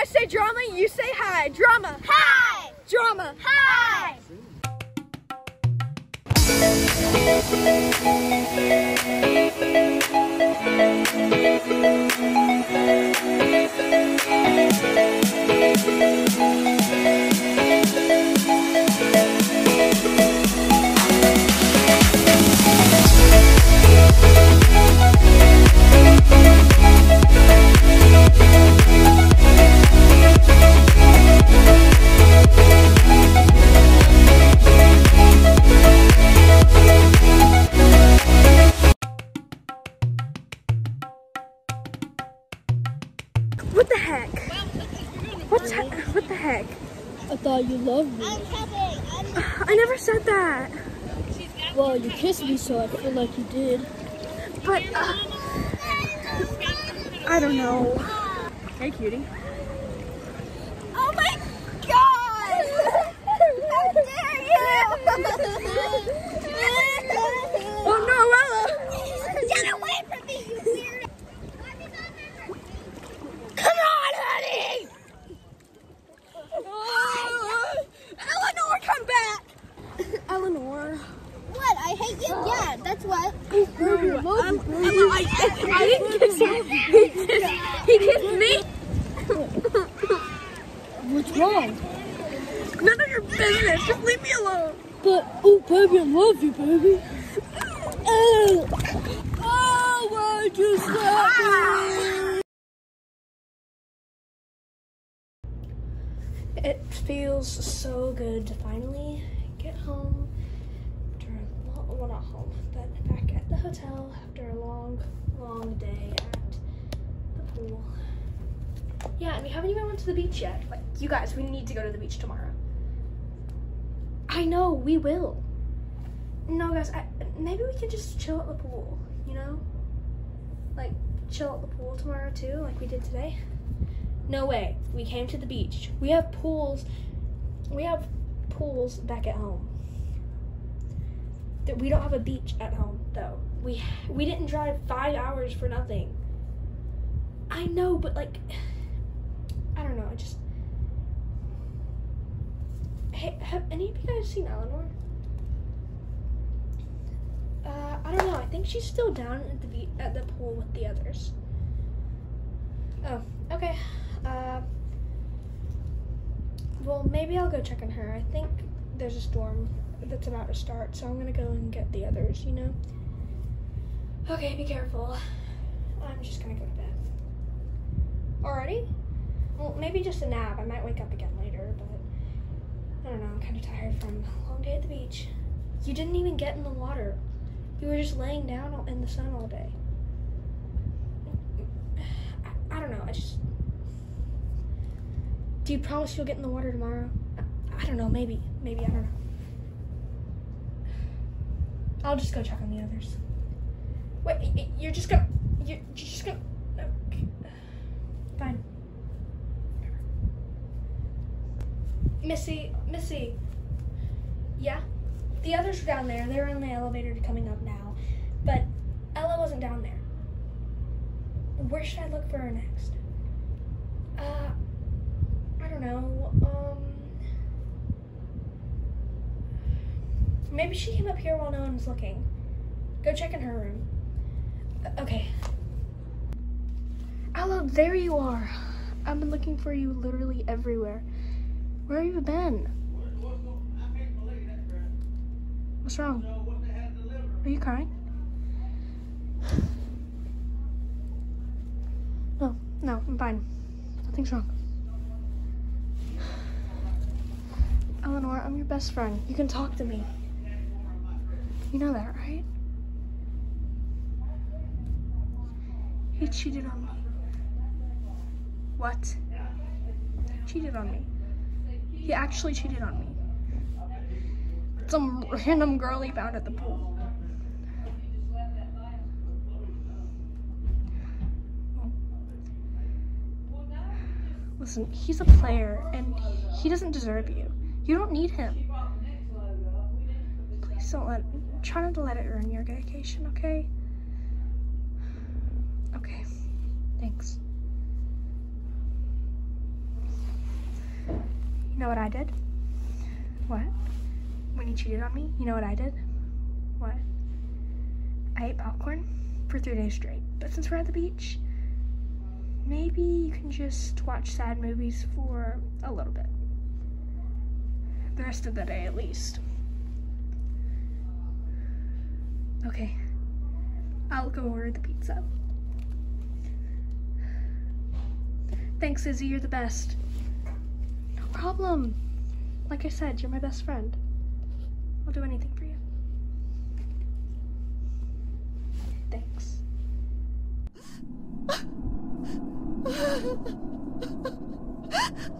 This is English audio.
I say drama, you say hi. Drama. Hi! Drama. Hi! What the heck? What's he- what the heck? I thought you loved me. I'm coming. I'm I never said that. Well, you kissed me, so I feel like you did. But uh, I don't know. Hey, cutie. Oh my god! How dare you! Oh no, Ella! Get away from me, you weird! Come on, honey! Eleanor, come back! Eleanor. What? I hate you? Yeah, that's what. Um, Emma, I, I didn't kiss him. He kissed, he kissed me. What's wrong? None of your business. Just leave me alone. But, oh, baby, I love you, baby. Oh, oh why'd you slap me? It feels so good to finally get home after a long, well not home, but back at the hotel after a long, long day at the pool. Yeah, and we haven't even went to the beach yet. Like, you guys, we need to go to the beach tomorrow. I know, we will. No, guys, I, maybe we can just chill at the pool, you know? Like, chill at the pool tomorrow too, like we did today. No way. We came to the beach. We have pools. We have pools back at home. We don't have a beach at home though. We we didn't drive 5 hours for nothing. I know, but like I don't know, I just Hey, have any of you guys seen Eleanor? Uh, I don't know. I think she's still down at the at the pool with the others. Oh, okay. Uh, well, maybe I'll go check on her. I think there's a storm that's about to start, so I'm gonna go and get the others, you know? Okay, be careful. I'm just gonna go to bed. Already? Well, maybe just a nap. I might wake up again later, but I don't know. I'm kind of tired from a long day at the beach. You didn't even get in the water. You were just laying down in the sun all day. I, I don't know. I just. Do you promise you'll get in the water tomorrow? I, I don't know. Maybe. Maybe. I don't know. I'll just go check on the others. Wait, you're just gonna. You're, just gonna. Okay. Fine. Missy, Missy. Yeah? The others are down there. They're in the elevator coming up now. But Ella wasn't down there. Where should I look for her next? Uh, I don't know. Um, maybe she came up here while no one was looking. Go check in her room. Okay. Ella, there you are. I've been looking for you literally everywhere. Where have you been? What's wrong? Are you crying? No, no, I'm fine. Nothing's wrong. Eleanor, I'm your best friend. You can talk to me. You know that, right? He cheated on me. What? Cheated on me. He actually cheated on me. Some random girl he found at the pool. Listen, he's a player and he doesn't deserve you. You don't need him. Don't let try not to let it ruin your vacation, okay? Okay. Thanks. You know what I did? What? When you cheated on me, you know what I did? What? I ate popcorn for three days straight. But since we're at the beach, maybe you can just watch sad movies for a little bit. The rest of the day, at least. Okay. I'll go order the pizza. Thanks, Izzy. You're the best. No problem. Like I said, you're my best friend. I'll do anything for you. Thanks.